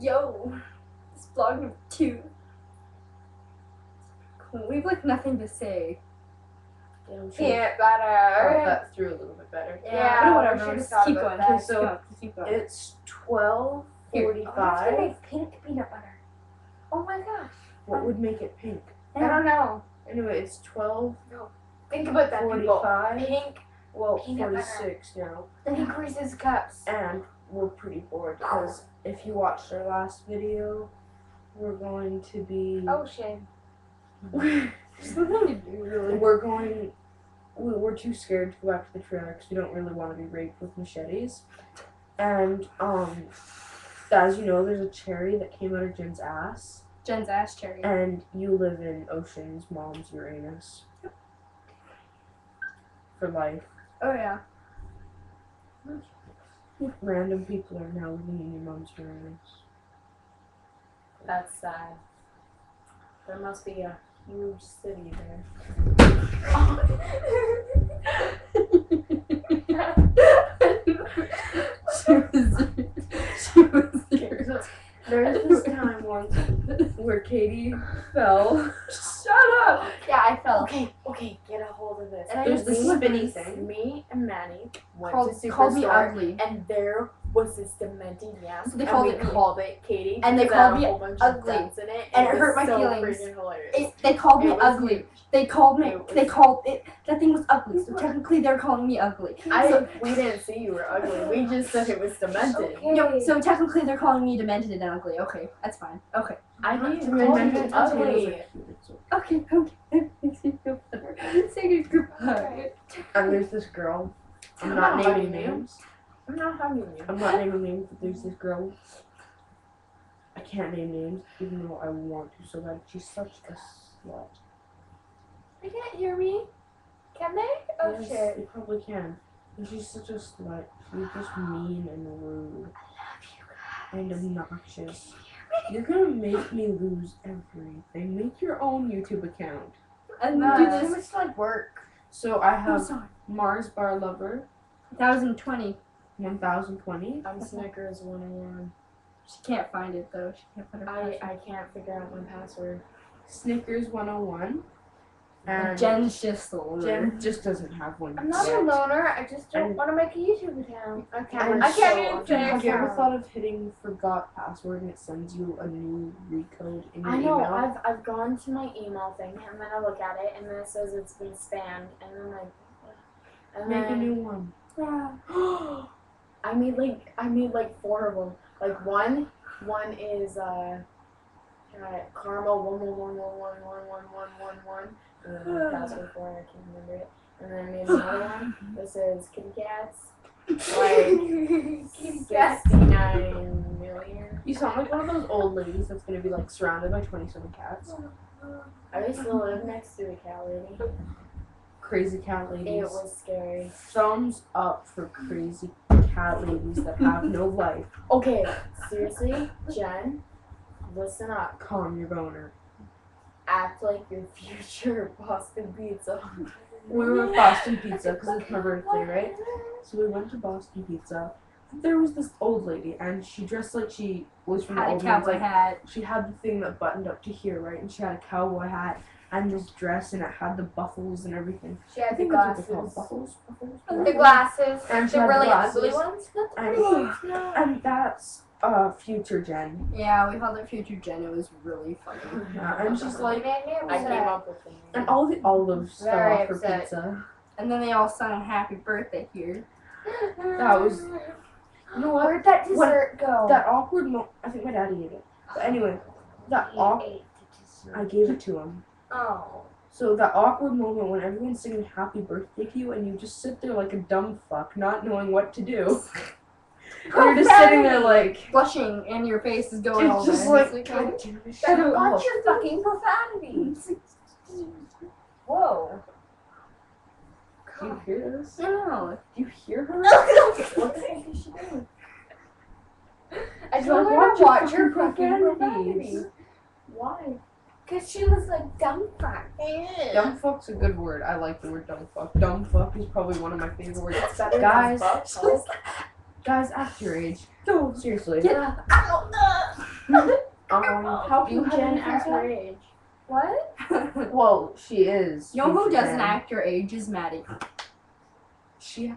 Yo, it's vlog number two. Cool. We have like nothing to say. Peanut Thought butter. that through a little bit better. Yeah, but we whatever. Just keep going. that. So, keep going. Keep going. It's oh, twelve. Oh, I forty-five. make pink peanut butter. Oh my gosh. What would make it pink? I don't know. Anyway, it's twelve No. Think about that, forty-five. Pink, Well, Peanut butter. forty-six now. pink Reese's cups. And we're pretty bored because if you watched our last video, we're going to be. Oh, shame. There's nothing to do really. We're going. we- We're too scared to go back to the trailer because we don't really want to be raped with machetes. And um, as you know, there's a cherry that came out of Jen's ass, Jen's ass cherry. and you live in Ocean's mom's Uranus. For life. Oh yeah. Random people are now living in your mom's Uranus. That's sad. There must be a huge city there. she was. She was here. There's this time once where Katie fell. Shut up. Yeah, I fell. Okay, okay, get a hold of this. And There's just this me, spinny thing. me and Manny went Called, to called me Superstore, ugly. and there was this demented yam. So they and called we it me. called it Katie. And they because it called a me whole bunch ugly. Of dents in it, And it was hurt my so feelings. It, they called me It ugly. huge. They called me. It They called it. That thing was ugly. So technically, they're calling me ugly. I so, we didn't say you were ugly. We just said it was demented. no, so technically, they're calling me demented and ugly. Okay, that's fine. Okay. I didn't To me, call mental you potatoes ugly. are cute, so- Okay. Okay. That makes me feel better. Say goodbye. And there's this girl. I'm I'm not not naming hugging names. I'm not hugging you. I'm not naming names, but there's this girl. I can't name names, even though I want to so bad. She's such a slut. They can't hear me. Can they? Oh yes, shit. You probably can. And she's such a slut. She's just mean and rude. I love you. And obnoxious. You're gonna make me lose everything. Make your own YouTube account. And No, do it's too much like work. So I oh, have sorry. Mars Bar Lover 2020. 1020. I'm Snickers 101. She can't find it though. She can't put her. I, password. I can't figure out my password. Snickers 101. And Jen's just a loner. Jen just doesn't have one. I'm not yet. a loner. I just don't want to make a YouTube account. Okay. And I can't so- even say Have you ever thought of hitting forgot password and it sends you a new recode in your I know. email? I've I've gone to my email thing and then I look at it and then it says it's been spammed and then I and Make a new one. Yeah. I made like I made like four of them. Like one one is uh, uh caramel one one one one one one one one one one and then for it I can't remember it. And then made another one that says kitty cats like sixty nine million. You sound like one of those old ladies that's gonna be like surrounded by 27 cats. I used to live next to a cat lady. Crazy cat ladies. It was scary. Thumbs up for crazy cat ladies that have no life. Okay, seriously, Jen, listen up. Calm your boner. Act like your future Boston Pizza. We were at Boston Pizza because it's my birthday, right? So we went to Boston Pizza. There was this old lady, and she dressed like she was from the Had a old ones, cowboy like hat. she had the thing that buttoned up to here, right? And she had a cowboy hat and this dress, and it had the buffles and everything. She I had the think that's what they're glasses. called. Buffles? Buffles? The glasses. And she the really ugly ones. And, and that's uh future Jen. Yeah, we called her Future Jen. It was really funny. Yeah, and she's like, I came up with them. and all the olives fell Very off her upset. pizza. And then they all sung Happy Birthday here. That was. You know what? Where'd that When- dessert go? That awkward mo- I think my daddy ate it. But anyway, that He awkward. ate the dessert. I gave it to him. Oh. So that awkward moment when everyone's singing happy birthday to you and you just sit there like a dumb fuck, not knowing what to do. And you're just sitting there like Blushing and your face is going all just red. like God damn it, Shut shut Watch up. your fucking profanity. Whoa. Do you hear this? No. Do you hear her? what the fuck is she doing? I She's told like, watch to watch your her fucking profanities. profanity. Why? Because she was like dumb fuck. Dumb fuck's a good word. I like the word dumb fuck. Dumb fuck is probably one of my favorite words. Guys, than fuck. Guys, act your age. No, seriously. Get up. Ow, no. Um, how You can haven't Jen ask her age. What? Well, she is. You know who doesn't act your age is Maddie. She,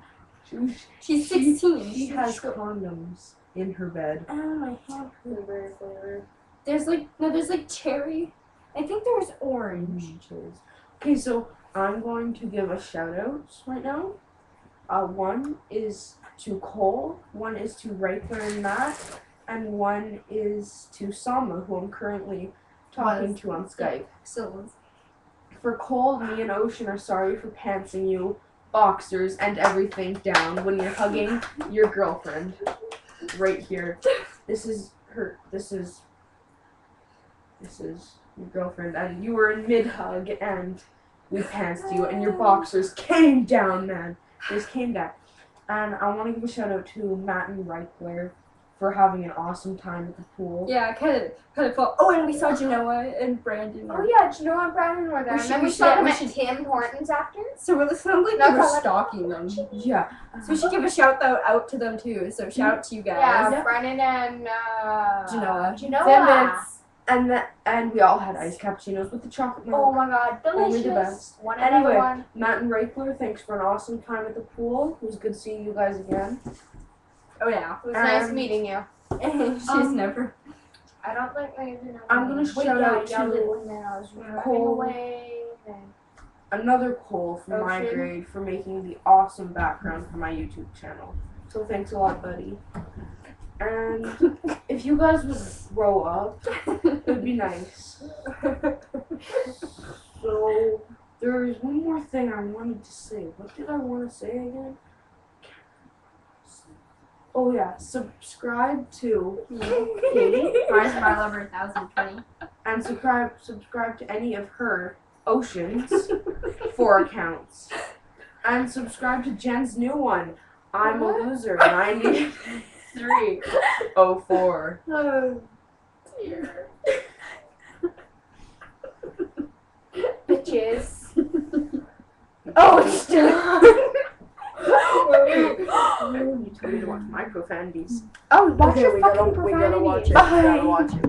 she, She's She- 16. she has condoms in her bed. Oh my god. Flavor, flavor. There's like no, there's like cherry. I think there's orange. Oranges. Okay, so I'm going to give a shout out right now. Uh, one is to Cole, one is to Riker and Matt, and one is to Sama, who I'm currently talking Was- to on Skype. So For Cole, me and Ocean are sorry for pantsing you, boxers, and everything down when you're hugging your girlfriend. Right here. This is her. This is. This is your girlfriend, and you were in mid hug, and we pantsed you, and your boxers came down, man. Just came down. And I want to give a shout out to Matt and Reichler for having an awesome time at the pool. yeah, kind of kind of fun. Oh, and we saw Genoa and Brandon. Oh yeah, do you know what Brandon were there? We and should- then we we should- saw them at Tim Hortons after. So it sounded like No, we were stalking them. Yeah. So we should give a shout out out to them too. So shout out to you guys. Yeah, Yeah. Brandon and uh, Genoa. Genoa. And that, and we all had iced cappuccinos with the chocolate milk. Oh my god, Only delicious. the best. One Anyway. one. Matt and Reichler, thanks for an awesome time at the pool. It was good seeing you guys again. Oh yeah. It was nice Um, meeting you. She's Um, never. I don't think I even know. I'm gonna shout yeah, out yeah, to it when I was running Cole. away. Another Cole from my grade for making the awesome background for my YouTube channel. So thanks a lot, buddy. And if you guys would grow up, it would be nice. So there is one more thing I wanted to say. What did I want to say again? Oh yeah, subscribe to Katie Rise my lover 1020. and subscribe subscribe to any of her Oceans four accounts. And subscribe to Jen's new one. I'm a loser 9304. Oh dear. Bitches. Oh, it's still on. you told me to watch my profanities. Oh, watch Okay, your we fucking gotta, we gotta watch it. profanities. We gotta watch it. We